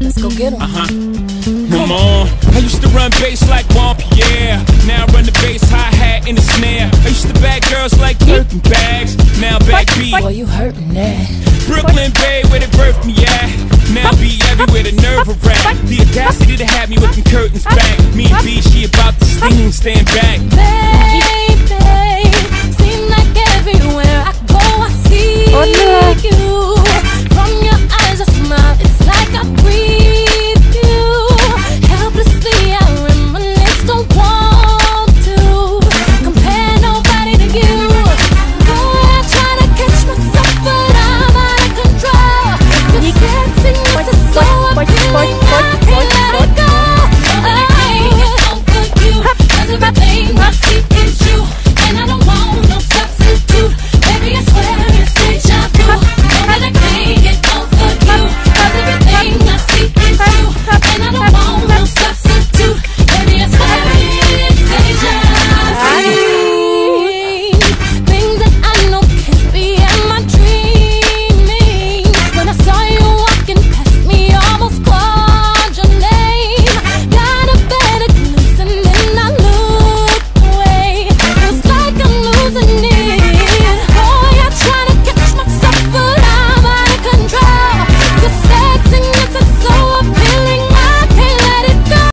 Let's go get get 'em. Uh huh. Come on. I used to run bass like Juan Pierre. Now I run the bass, hi hat, and the snare. I used to bag girls like Birkin bags. Now back beat. Boy, you hurting that. Brooklyn Bay, where they birthed me at. Now be everywhere, the nerve of rap. The audacity to have me with them curtains back. Me and B, she about to sting, stand back. Podcast.